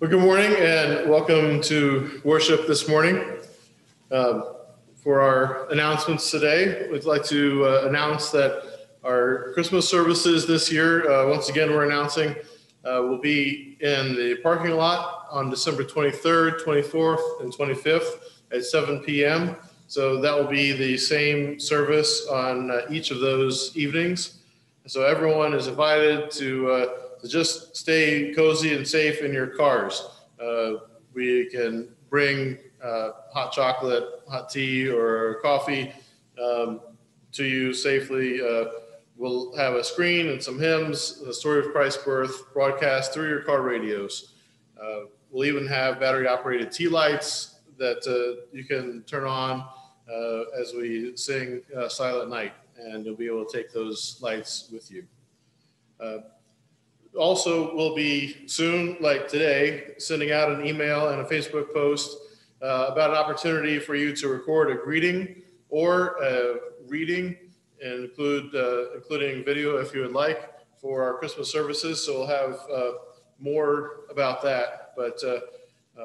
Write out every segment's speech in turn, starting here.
Well, good morning and welcome to worship this morning. Um, for our announcements today, we'd like to uh, announce that our Christmas services this year, uh, once again, we're announcing, uh, will be in the parking lot on December 23rd, 24th, and 25th at 7 p.m. So that will be the same service on uh, each of those evenings. So everyone is invited to, uh, to just stay cozy and safe in your cars. Uh, we can bring uh, hot chocolate, hot tea, or coffee um, to you safely. Uh, we'll have a screen and some hymns, the story of Christ's birth broadcast through your car radios. We'll even have battery operated tea lights that uh, you can turn on uh, as we sing uh, Silent Night, and you'll be able to take those lights with you. Uh, also, we'll be soon, like today, sending out an email and a Facebook post uh, about an opportunity for you to record a greeting or a reading, and include uh, including video if you would like for our Christmas services. So we'll have uh, more about that, but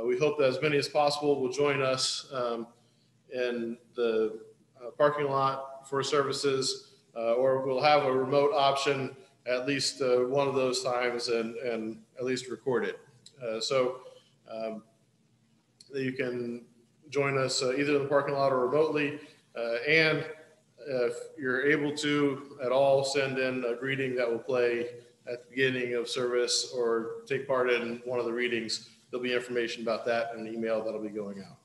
we hope that as many as possible will join us. Um, in the uh, parking lot for services, uh, or we'll have a remote option at least uh, one of those times and, and at least record it. Uh, so um, you can join us uh, either in the parking lot or remotely. Uh, and if you're able to at all, send in a greeting that will play at the beginning of service or take part in one of the readings. There'll be information about that in an email that'll be going out.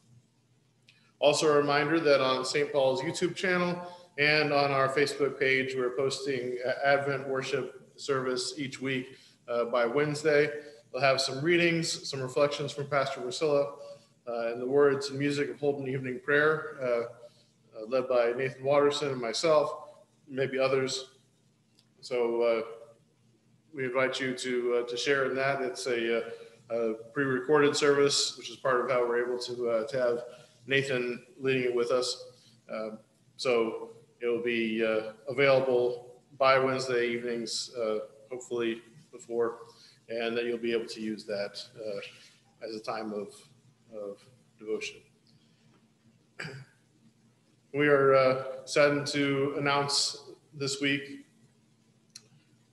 Also, a reminder that on St. Paul's YouTube channel and on our Facebook page, we're posting Advent worship service each week uh, by Wednesday. We'll have some readings, some reflections from Pastor Priscilla, uh, and the words and music of Holden Evening Prayer, uh, uh led by Nathan Watterson and myself, maybe others. So uh, we invite you to uh, to share in that. It's a, a pre-recorded service, which is part of how we're able to to have Nathan leading it with us. Um, so it will be uh, available by Wednesday evenings, uh, hopefully before, and that you'll be able to use that uh, as a time of, of devotion. We are uh, saddened to announce this week.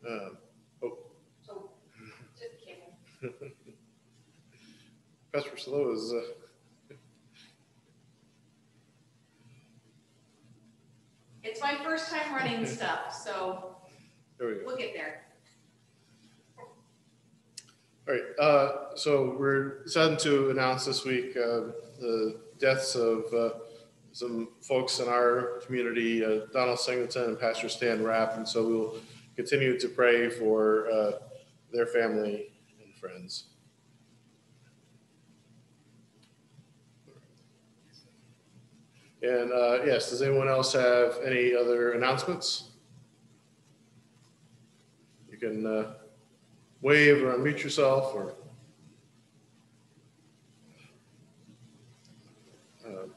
Um, oh. oh Pastor Slow is It's my first time running stuff, so There we go. we'll get there. All right, uh, so we're saddened to announce this week uh, the deaths of uh, some folks in our community, uh, Donald Singleton and Pastor Stan Rapp, and so we'll continue to pray for uh, their family and friends. And uh, yes, does anyone else have any other announcements? You can uh, wave or unmute yourself or. Uh,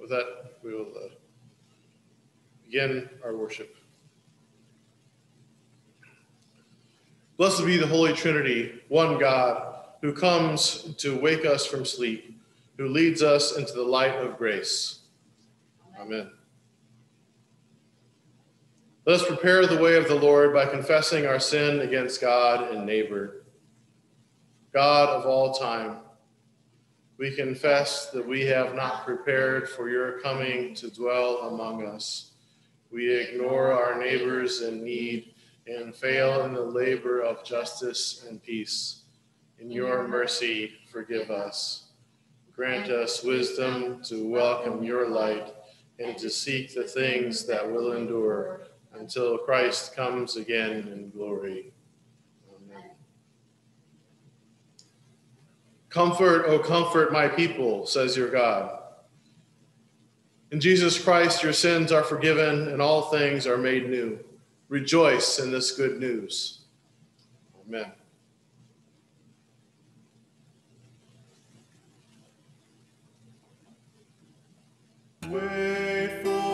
With that, we will uh, begin our worship. Blessed be the Holy Trinity, one God, who comes to wake us from sleep, who leads us into the light of grace. Amen. Let us prepare the way of the Lord by confessing our sin against God and neighbor. God of all time, we confess that we have not prepared for your coming to dwell among us. We ignore our neighbors in need and fail in the labor of justice and peace. In your mercy, forgive us. Grant us wisdom to welcome your light and to seek the things that will endure until Christ comes again in glory. Comfort, O comfort my people, says your God. In Jesus Christ, your sins are forgiven and all things are made new. rejoice in this good news. Amen. Wait for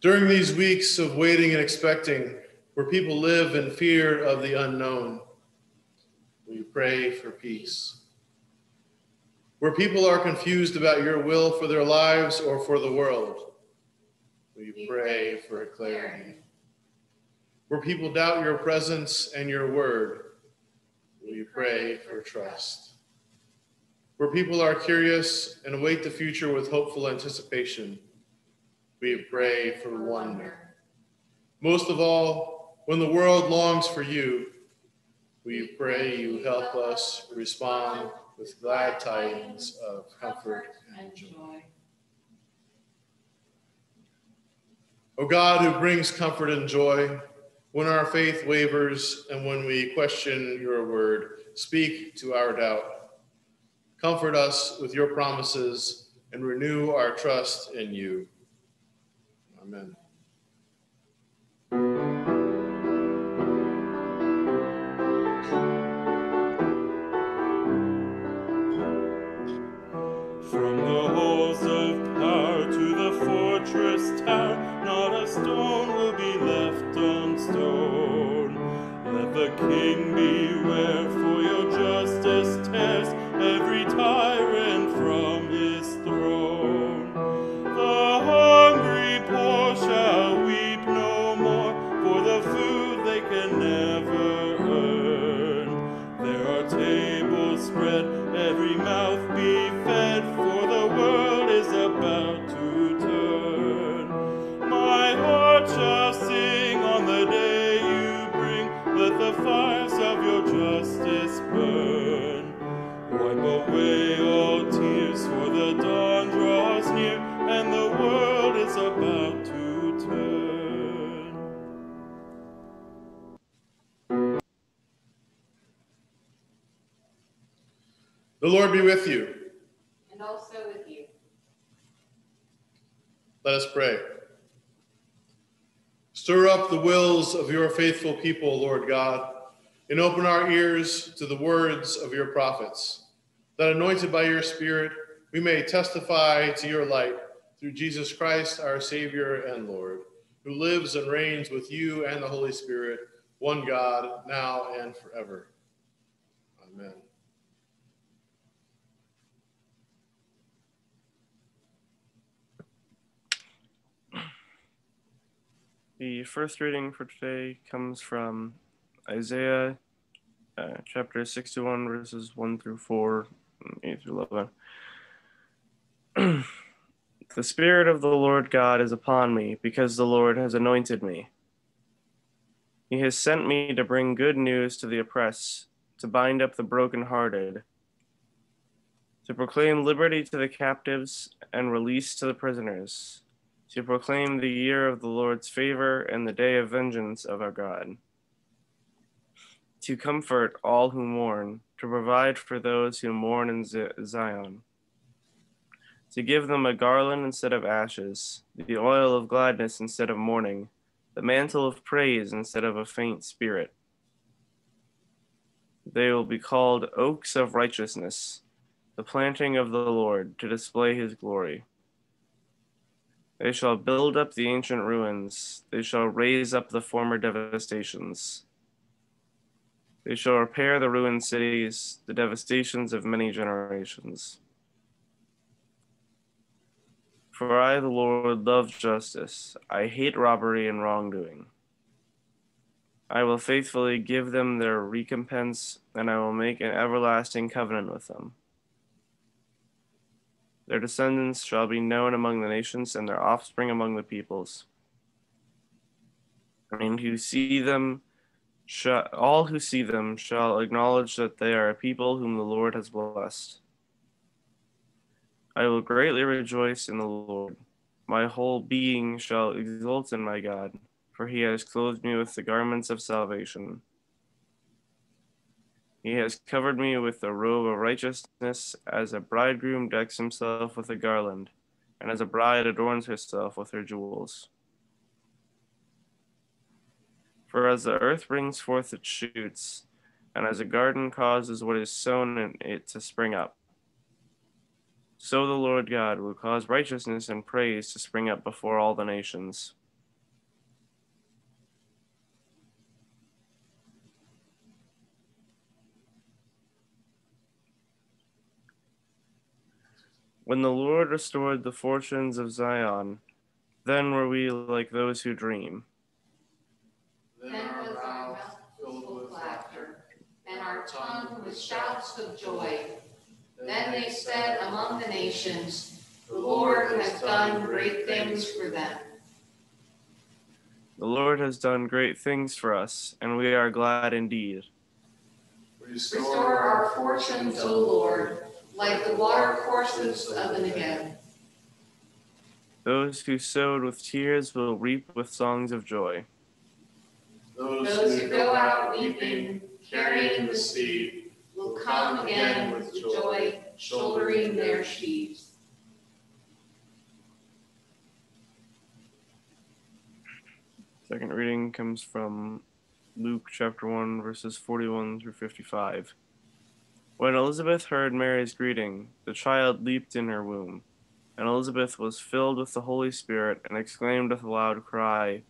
During these weeks of waiting and expecting, where people live in fear of the unknown, we pray for peace. Where people are confused about your will for their lives or for the world, we pray for clarity. Where people doubt your presence and your word, we pray for trust. Where people are curious and await the future with hopeful anticipation, we pray for wonder. Most of all, when the world longs for you, we pray you help us respond with glad tidings of comfort and joy. O God, who brings comfort and joy, when our faith wavers and when we question your word, speak to our doubt. Comfort us with your promises and renew our trust in you. Amen. Faithful people, Lord God, and open our ears to the words of your prophets, that anointed by your Spirit, we may testify to your light through Jesus Christ, our Savior and Lord, who lives and reigns with you and the Holy Spirit, one God, now and forever. Amen. The first reading for today comes from Isaiah uh, chapter 61, verses 1 through 4, 8 through 11. the Spirit of the Lord God is upon me, because the Lord has anointed me. He has sent me to bring good news to the oppressed, to bind up the brokenhearted, to proclaim liberty to the captives and release to the prisoners to proclaim the year of the Lord's favor and the day of vengeance of our God, to comfort all who mourn, to provide for those who mourn in Zion, to give them a garland instead of ashes, the oil of gladness instead of mourning, the mantle of praise instead of a faint spirit. They will be called oaks of righteousness, the planting of the Lord to display his glory. They shall build up the ancient ruins. They shall raise up the former devastations. They shall repair the ruined cities, the devastations of many generations. For I, the Lord, love justice. I hate robbery and wrongdoing. I will faithfully give them their recompense, and I will make an everlasting covenant with them. Their descendants shall be known among the nations, and their offspring among the peoples. And who see them, shall, all who see them shall acknowledge that they are a people whom the Lord has blessed. I will greatly rejoice in the Lord. My whole being shall exult in my God, for he has clothed me with the garments of salvation. He has covered me with the robe of righteousness, as a bridegroom decks himself with a garland, and as a bride adorns herself with her jewels. For as the earth brings forth its shoots, and as a garden causes what is sown in it to spring up, so the Lord God will cause righteousness and praise to spring up before all the nations. When the Lord restored the fortunes of Zion, then were we like those who dream. Then was our mouth filled with laughter, and our tongue with shouts of joy. Then they said among the nations, The Lord has done great things for them. The Lord has done great things for us, and we are glad indeed. Restore our fortunes, O Lord like the water courses of the Negev. Those who sowed with tears will reap with songs of joy. Those who go out weeping, carrying the seed, will come again with joy, shouldering their sheaves. Second reading comes from Luke chapter 1, verses 41 through 55. When Elizabeth heard Mary's greeting, the child leaped in her womb, and Elizabeth was filled with the Holy Spirit and exclaimed with a loud cry,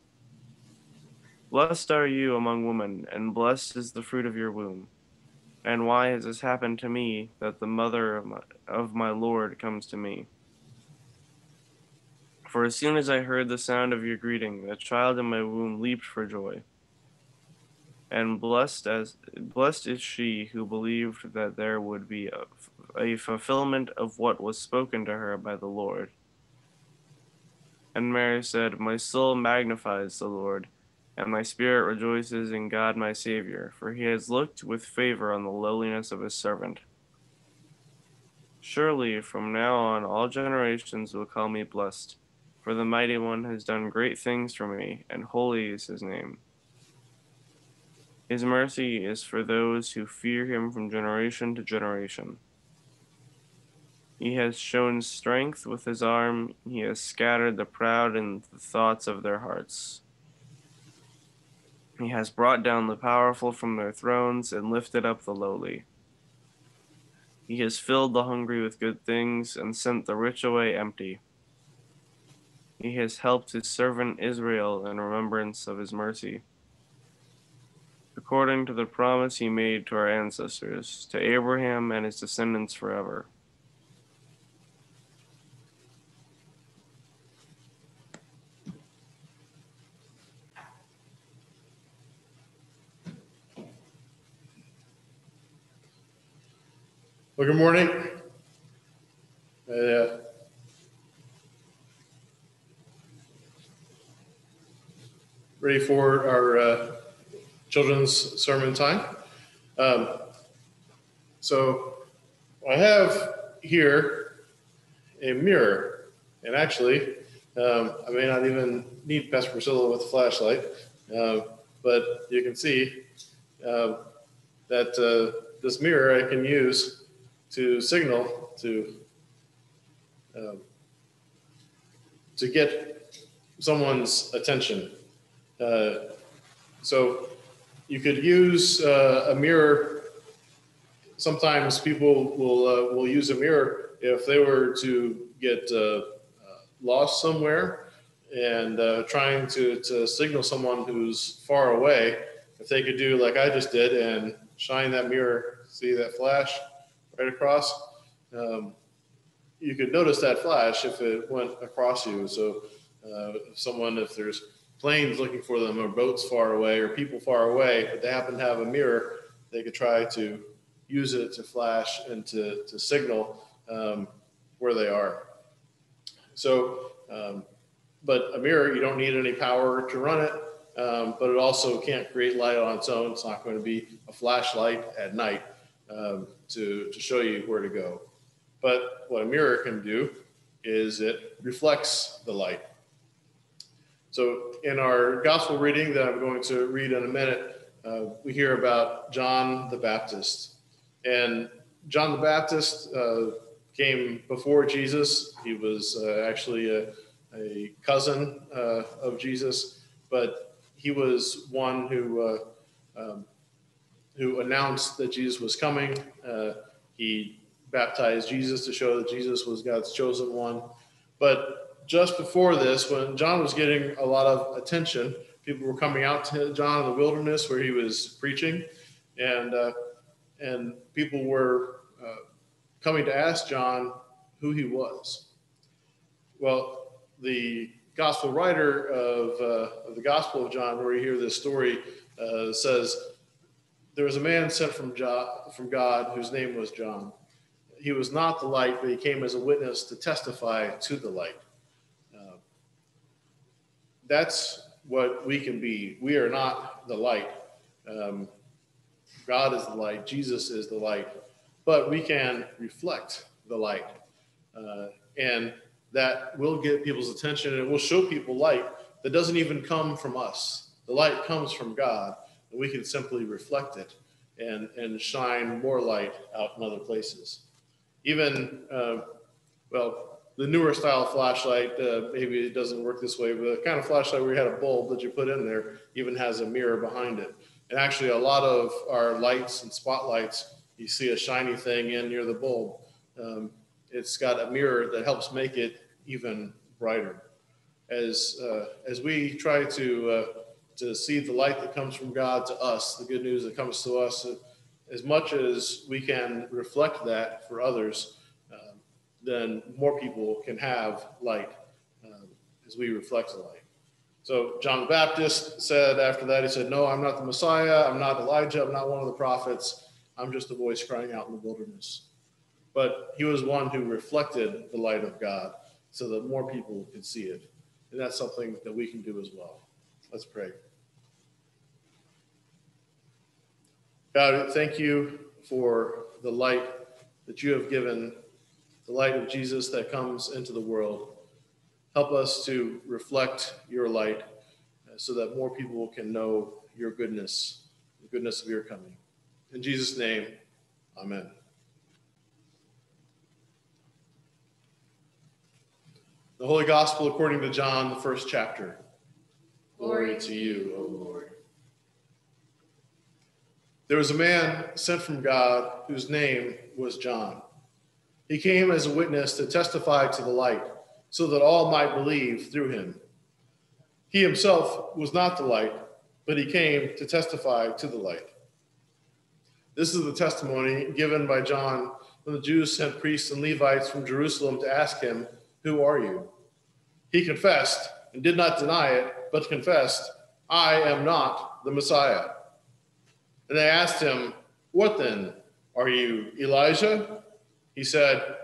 Blessed are you among women, and blessed is the fruit of your womb. And why has this happened to me, that the mother of my, of my Lord comes to me? For as soon as I heard the sound of your greeting, the child in my womb leaped for joy and blessed as blessed is she who believed that there would be a, a, fulfillment of what was spoken to her by the Lord. And Mary said, My soul magnifies the Lord, and my spirit rejoices in God my Savior, for he has looked with favor on the lowliness of his servant. Surely from now on all generations will call me blessed, for the mighty one has done great things for me, and holy is his name. His mercy is for those who fear him from generation to generation. He has shown strength with his arm. He has scattered the proud in the thoughts of their hearts. He has brought down the powerful from their thrones and lifted up the lowly. He has filled the hungry with good things and sent the rich away empty. He has helped his servant Israel in remembrance of his mercy, according to the promise he made to our ancestors, to Abraham and his descendants forever. Well, good morning. Uh, ready for our uh, children's sermon time. Um, so I have here a mirror, and actually, um, I may not even need Pastor Priscilla with a flashlight, uh, but you can see uh, that uh, this mirror I can use to signal to um, to get someone's attention. Uh, so you could use uh, a mirror. Sometimes people will uh, will use a mirror if they were to get uh, uh, lost somewhere and uh, trying to to signal someone who's far away. If they could do like I just did and shine that mirror, see that flash right across. Um, you could notice that flash if it went across you. So, uh, someone, if there's planes looking for them or boats far away or people far away, but they happen to have a mirror, they could try to use it to flash and to, to signal um, where they are. So, um, but a mirror, you don't need any power to run it, um, but it also can't create light on its own. It's not going to be a flashlight at night um, to, to show you where to go. But what a mirror can do is it reflects the light. So in our gospel reading that I'm going to read in a minute, uh, we hear about John the Baptist. And John the Baptist uh, came before Jesus. He was uh, actually a, a cousin uh, of Jesus, but he was one who uh, um, who announced that Jesus was coming. Uh, he baptized Jesus to show that Jesus was God's chosen one. But just before this, when John was getting a lot of attention, people were coming out to John in the wilderness where he was preaching, and uh, and people were uh, coming to ask John who he was. Well, the gospel writer of, uh, of the Gospel of John, where you hear this story, uh, says there was a man sent from, from God whose name was John he was not the light, but he came as a witness to testify to the light. That's what we can be. We are not the light. Um, God is the light, Jesus is the light, but we can reflect the light. Uh, and that will get people's attention and it will show people light that doesn't even come from us. The light comes from God, and we can simply reflect it and, and shine more light out in other places even uh, well the newer style flashlight uh, maybe it doesn't work this way but the kind of flashlight where you had a bulb that you put in there even has a mirror behind it. And actually a lot of our lights and spotlights you see a shiny thing in near the bulb. Um, it's got a mirror that helps make it even brighter. As uh, as we try to uh, to see the light that comes from god to us the good news that comes to us as much as we can reflect that for others, then more people can have light um, as we reflect the light. So John the Baptist said after that, he said, No, I'm not the Messiah. I'm not Elijah. I'm not one of the prophets. I'm just a voice crying out in the wilderness. But he was one who reflected the light of God so that more people could see it. And that's something that we can do as well. Let's pray. God, thank you for the light that you have given, the light of Jesus that comes into the world. Help us to reflect your light uh, so that more people can know your goodness, the goodness of your coming. In Jesus' name, amen. The Holy Gospel according to John, the first chapter. Glory to you, O Lord. There was a man sent from God whose name was John. He came as a witness to testify to the light, so that all might believe through him. He himself was not the light, but he came to testify to the light. This is the testimony given by John when the Jews sent priests and Levites from Jerusalem to ask him, Who are you? He confessed and did not deny it, but confessed, I am not the Messiah. And they asked him, What then? Are you Elijah? He said,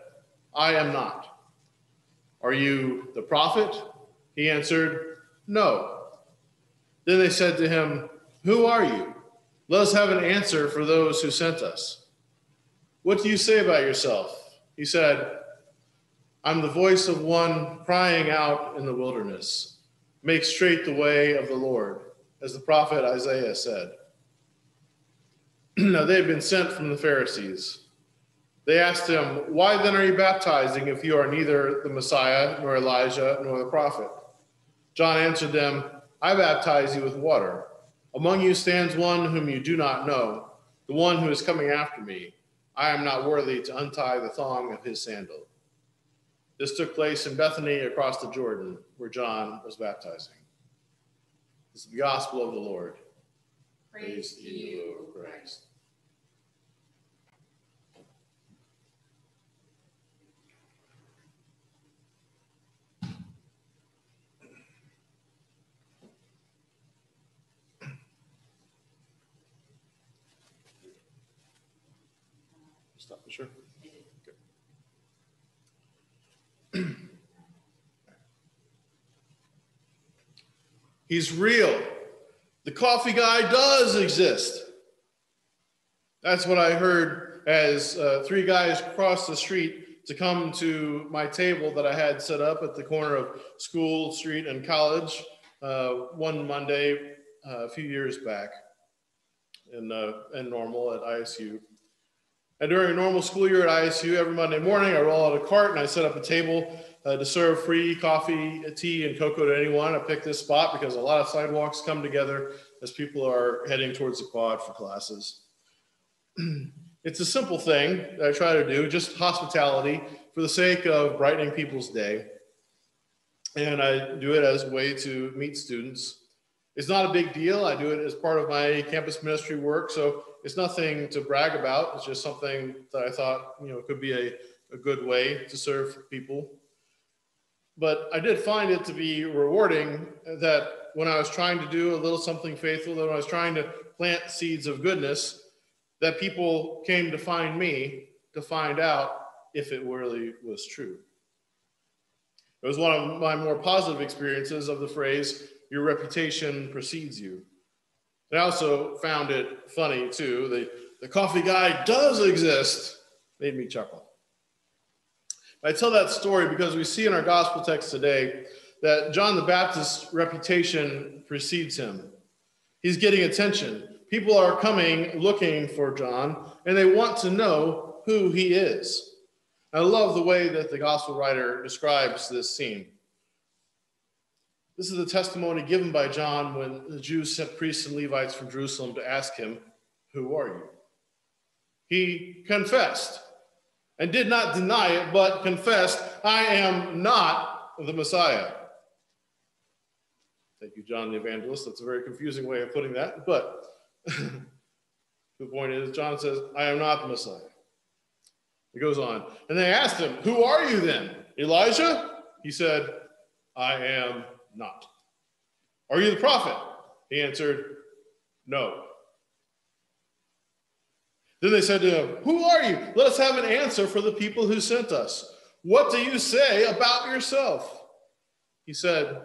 I am not. Are you the prophet? He answered, No. Then they said to him, Who are you? Let us have an answer for those who sent us. What do you say about yourself? He said, I'm the voice of one crying out in the wilderness, Make straight the way of the Lord, as the prophet Isaiah said. now they had been sent from the Pharisees. They asked him, Why then are you baptizing if you are neither the Messiah, nor Elijah, nor the prophet? John answered them, I baptize you with water. Among you stands one whom you do not know, the one who is coming after me. I am not worthy to untie the thong of his sandal. This took place in Bethany across the Jordan, where John was baptizing. This is the gospel of the Lord. Praise, Praise to you, O Christ. Stop, sure. He's real. The coffee guy does exist. That's what I heard as uh, three guys crossed the street to come to my table that I had set up at the corner of School Street and College uh, one Monday uh, a few years back in, uh, in Normal at ISU. And during a normal school year at ISU, every Monday morning, I roll out a cart and I set up a table uh, to serve free coffee, tea, and cocoa to anyone. I picked this spot because a lot of sidewalks come together as people are heading towards the quad for classes. it's a simple thing that I try to do, just hospitality for the sake of brightening people's day. And I do it as a way to meet students. It's not a big deal. I do it as part of my campus ministry work. So it's nothing to brag about. It's just something that I thought, you know, could be a, a good way to serve people. But I did find it to be rewarding that when I was trying to do a little something faithful, that when I was trying to plant seeds of goodness, that people came to find me to find out if it really was true. It was one of my more positive experiences of the phrase, your reputation precedes you. I also found it funny too. The, the coffee guy does exist, made me chuckle. I tell that story because we see in our gospel text today that John the Baptist's reputation precedes him. He's getting attention. People are coming looking for John, and they want to know who he is. I love the way that the gospel writer describes this scene. This is the testimony given by John when the Jews sent priests and Levites from Jerusalem to ask him, Who are you? He confessed and did not deny it, but confessed, I am not the Messiah. Thank you, John the Evangelist. That's a very confusing way of putting that. But the point is, John says, I am not the Messiah. He goes on. And they asked him, Who are you then? Elijah? He said, I am not. Are you the prophet? He answered, No. Then they said to him, Who are you? Let us have an answer for the people who sent us. What do you say about yourself? He said,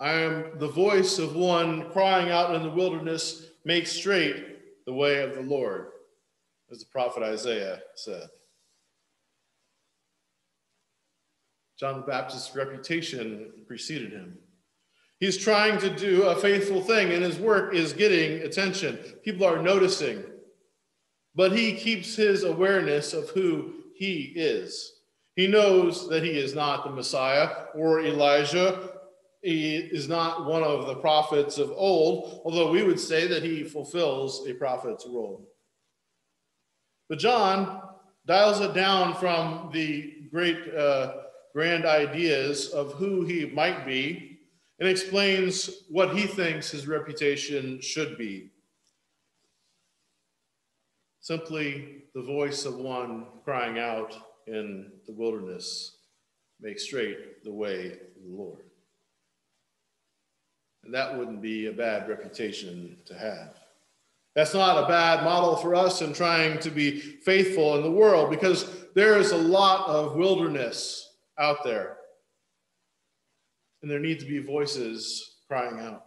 I am the voice of one crying out in the wilderness, Make straight the way of the Lord, as the prophet Isaiah said. John the Baptist's reputation preceded him. He's trying to do a faithful thing, and his work is getting attention. People are noticing but he keeps his awareness of who he is. He knows that he is not the Messiah or Elijah. He is not one of the prophets of old, although we would say that he fulfills a prophet's role. But John dials it down from the great uh, grand ideas of who he might be and explains what he thinks his reputation should be. Simply the voice of one crying out in the wilderness, make straight the way of the Lord. And that wouldn't be a bad reputation to have. That's not a bad model for us in trying to be faithful in the world because there is a lot of wilderness out there. And there need to be voices crying out.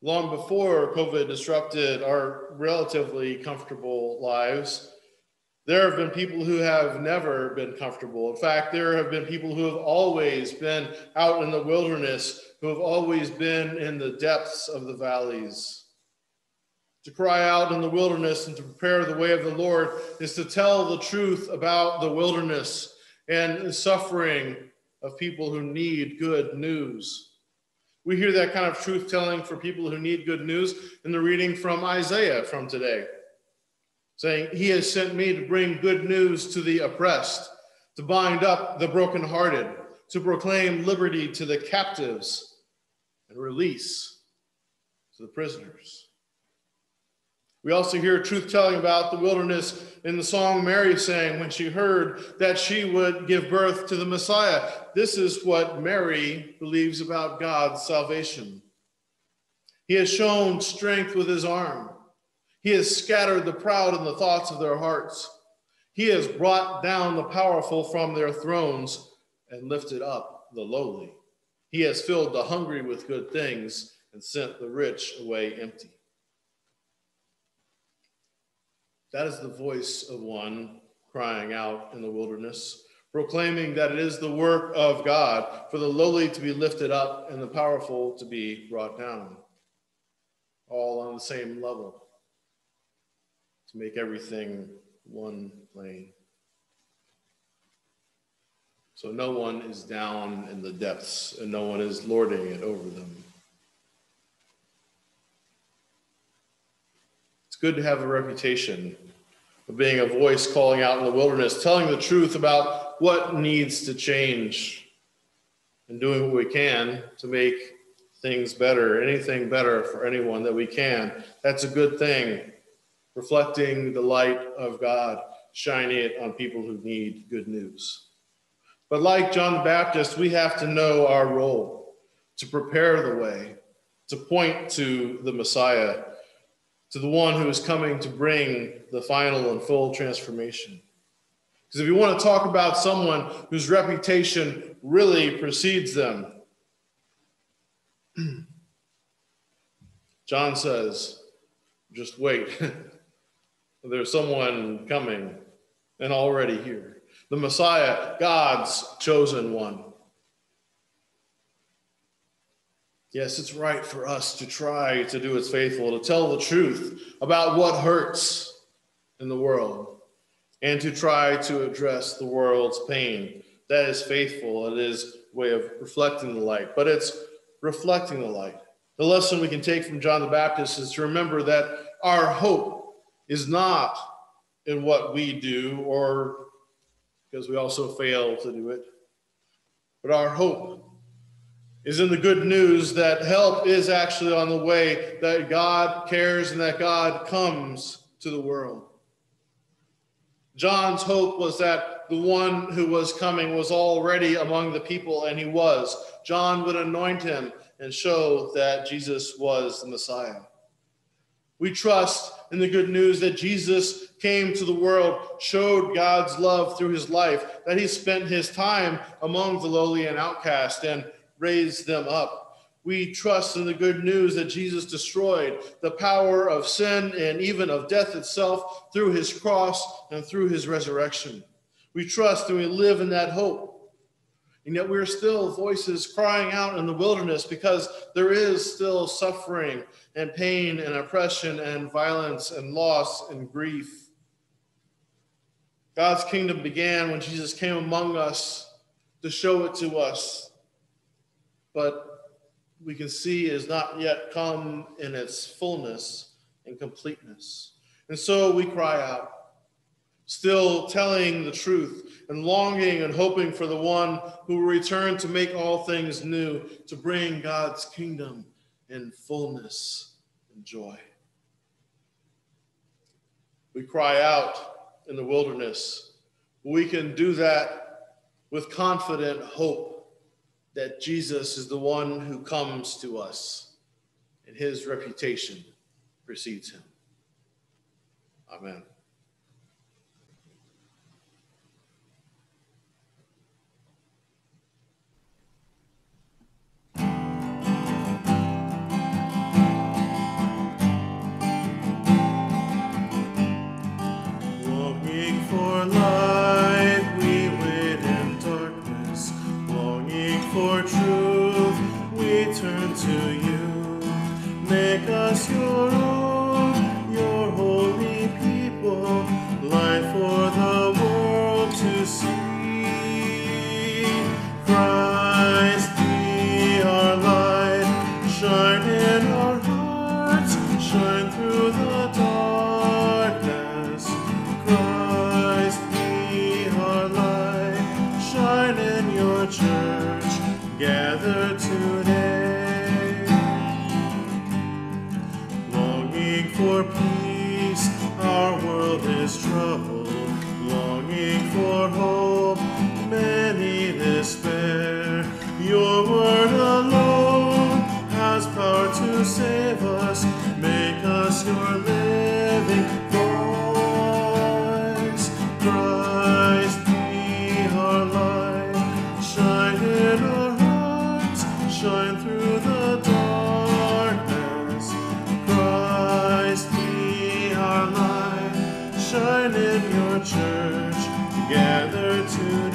Long before COVID disrupted our relatively comfortable lives, there have been people who have never been comfortable. In fact, there have been people who have always been out in the wilderness, who have always been in the depths of the valleys. To cry out in the wilderness and to prepare the way of the Lord is to tell the truth about the wilderness and the suffering of people who need good news. We hear that kind of truth telling for people who need good news in the reading from Isaiah from today saying, He has sent me to bring good news to the oppressed, to bind up the brokenhearted, to proclaim liberty to the captives, and release to the prisoners. We also hear truth telling about the wilderness in the song Mary sang when she heard that she would give birth to the Messiah. This is what Mary believes about God's salvation. He has shown strength with his arm. He has scattered the proud in the thoughts of their hearts. He has brought down the powerful from their thrones and lifted up the lowly. He has filled the hungry with good things and sent the rich away empty. That is the voice of one crying out in the wilderness, proclaiming that it is the work of God for the lowly to be lifted up and the powerful to be brought down, all on the same level to make everything one plane. So no one is down in the depths and no one is lording it over them. It's good to have a reputation being a voice calling out in the wilderness, telling the truth about what needs to change and doing what we can to make things better, anything better for anyone that we can. That's a good thing reflecting the light of God, shining it on people who need good news. But like John the Baptist, we have to know our role to prepare the way, to point to the Messiah, to the one who is coming to bring the final and full transformation. Because if you want to talk about someone whose reputation really precedes them, John says, just wait. There's someone coming and already here. The Messiah, God's chosen one. Yes, it's right for us to try to do what's faithful, to tell the truth about what hurts in the world, and to try to address the world's pain. That is faithful. It is way of reflecting the light, but it's reflecting the light. The lesson we can take from John the Baptist is to remember that our hope is not in what we do or because we also fail to do it, but our hope is in the good news that help is actually on the way, that God cares and that God comes to the world. John's hope was that the one who was coming was already among the people, and he was. John would anoint him and show that Jesus was the Messiah. We trust in the good news that Jesus came to the world, showed God's love through his life, that he spent his time among the lowly and outcast and raised them up. We trust in the good news that Jesus destroyed the power of sin and even of death itself through his cross and through his resurrection. We trust and we live in that hope. And yet we're still voices crying out in the wilderness because there is still suffering and pain and oppression and violence and loss and grief. God's kingdom began when Jesus came among us to show it to us. But we can see is not yet come in its fullness and completeness. And so we cry out, still telling the truth and longing and hoping for the one who will return to make all things new, to bring God's kingdom in fullness and joy. We cry out in the wilderness. We can do that with confident hope that Jesus is the one who comes to us and his reputation precedes him. Amen. shine in your church together to.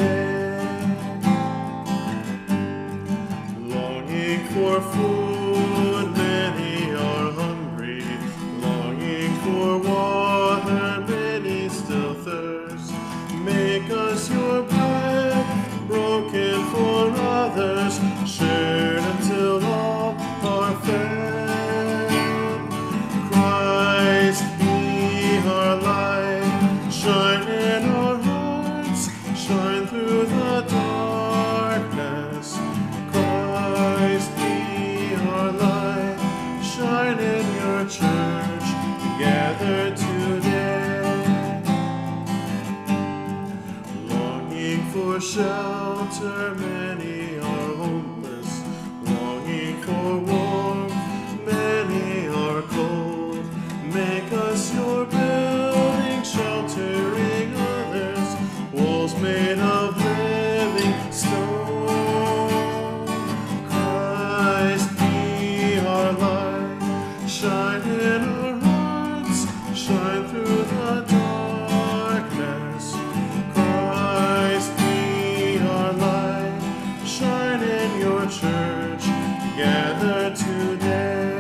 together today.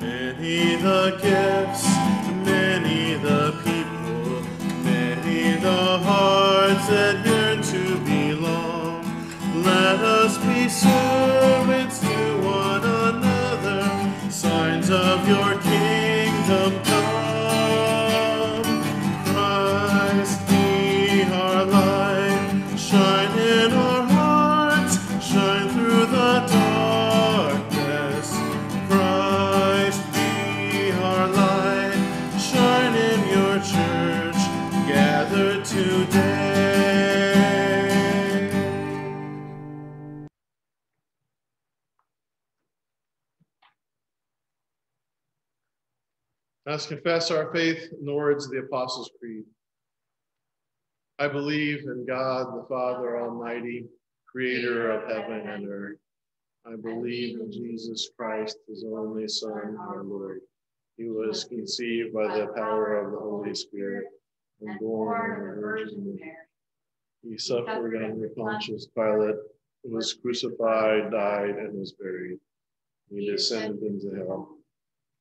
Many the gifts Let's confess our faith in the words of the Apostles' Creed. I believe in God, the Father Almighty, creator of heaven and earth. I believe in Jesus Christ, his only Son, our Lord. He was conceived by the power of the Holy Spirit and born of the Virgin Mary. He suffered under Pontius Pilate, was crucified, died, and was buried. He descended into hell.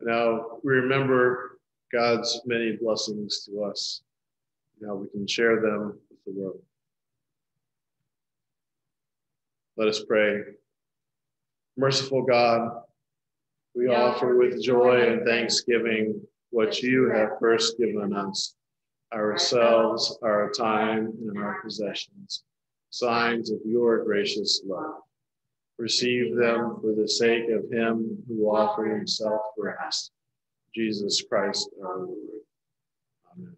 Now we remember God's many blessings to us. Now we can share them with the world. Let us pray. Merciful God, we offer with joy and thanksgiving what you have first given us ourselves, our time, and our possessions, signs of your gracious love. Receive them for the sake of him who offered himself for us, Jesus Christ our Lord. Amen.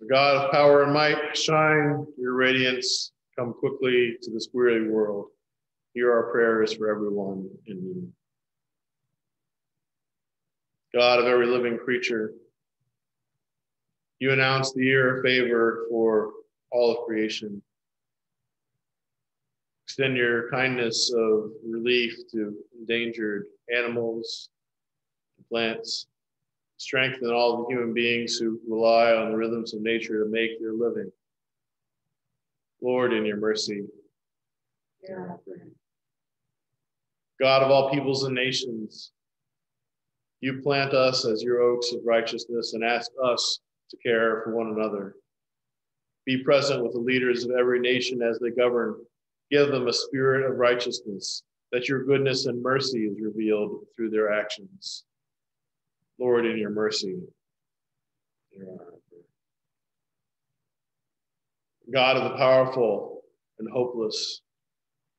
The God of power and might, shine your radiance, come quickly to this weary world. Hear our prayers for everyone in need. God of every living creature, you announce the year of favor for all of creation. Extend your kindness of relief to endangered animals, plants. Strengthen all the human beings who rely on the rhythms of nature to make their living. Lord, in your mercy. God of all peoples and nations, you plant us as your oaks of righteousness and ask us to care for one another. Be present with the leaders of every nation as they govern. Give them a spirit of righteousness, that your goodness and mercy is revealed through their actions. Lord, in your mercy. God of the powerful and hopeless,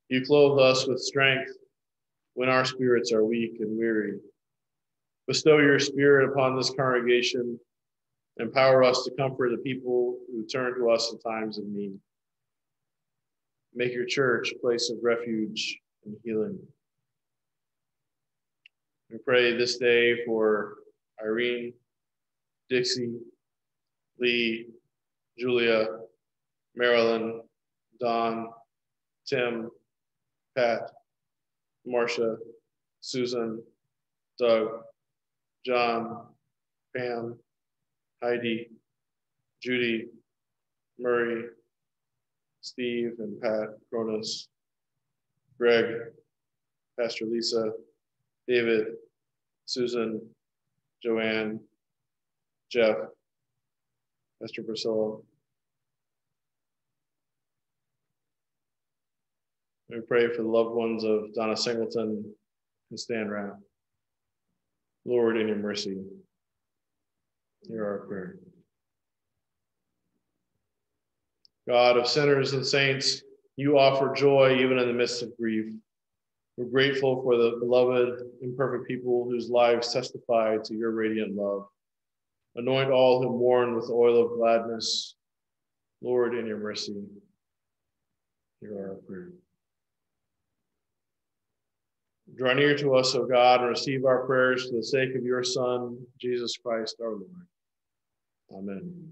you clothe us with strength when our spirits are weak and weary. Bestow your spirit upon this congregation. Empower us to comfort the people who turn to us in times of need. Make your church a place of refuge and healing. We pray this day for Irene, Dixie, Lee, Julia, Marilyn, Don, Tim, Pat, Marcia, Susan, Doug, John, Pam, Heidi, Judy, Murray, Steve and Pat Cronus, Greg, Pastor Lisa, David, Susan, Joanne, Jeff, Pastor Priscilla. We pray for the loved ones of Donna Singleton and Stan Rapp. Lord, in your mercy, hear our prayer. God of sinners and saints, you offer joy even in the midst of grief. We're grateful for the beloved, imperfect people whose lives testify to your radiant love. Anoint all who mourn with oil of gladness. Lord, in your mercy, hear our prayer. Draw near to us, O God, and receive our prayers for the sake of your Son, Jesus Christ our Lord. Amen.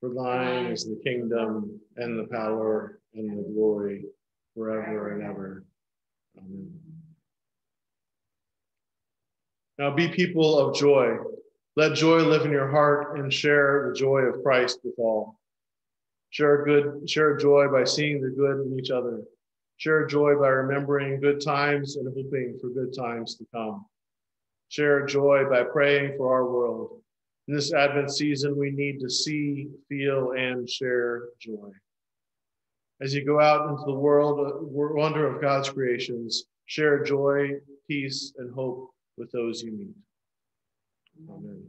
For thine is the kingdom, and the power, and the glory, forever and ever. Amen. Now be people of joy. Let joy live in your heart and share the joy of Christ with all. Share good, share joy by seeing the good in each other. Share joy by remembering good times and hoping for good times to come. Share joy by praying for our world. In this Advent season, we need to see, feel, and share joy. As you go out into the world, uh, wonder of God's creations, share joy, peace, and hope with those you meet. Amen.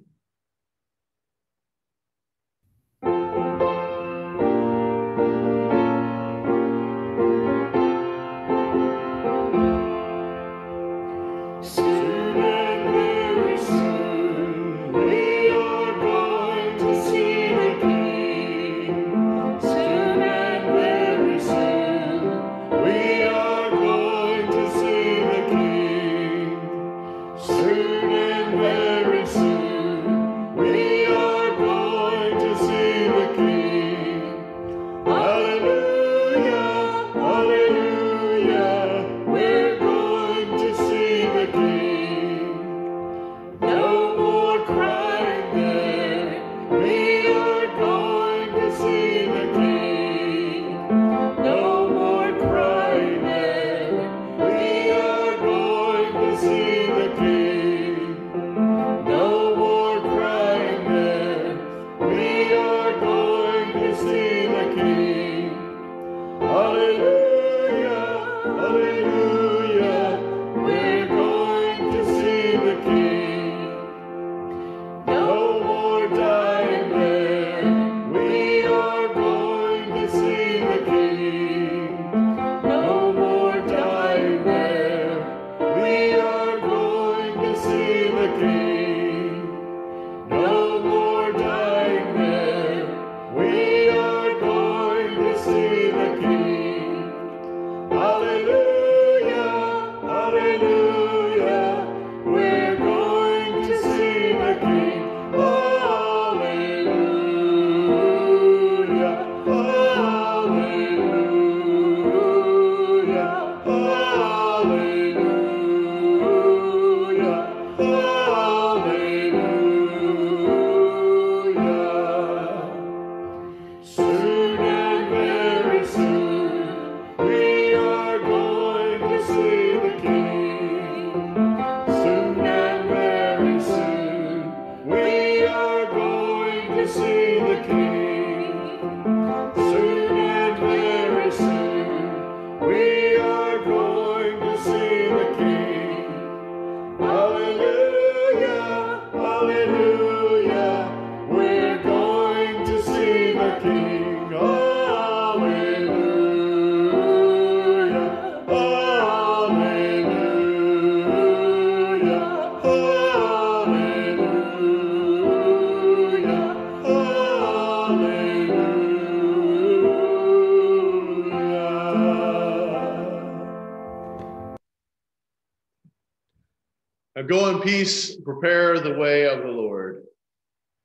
Peace, prepare the way of the Lord.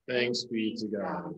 Thanks be to God.